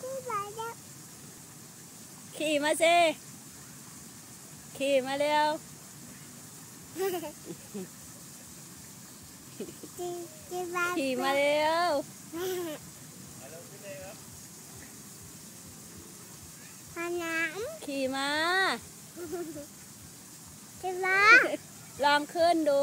ไปแล้วขี่มาสิขี่มาเร็วจีจีไปขี่มาเร็วพาน้ขี่มาำจีมาลองขึ้นดู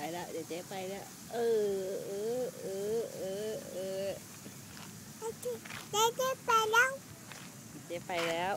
ไปแล้วเดี๋ยวเจ๊ไปแล้ว เออเออเออเออเออเจ๊เจ๊ไปแล้ว เจ๊ไปแล้ว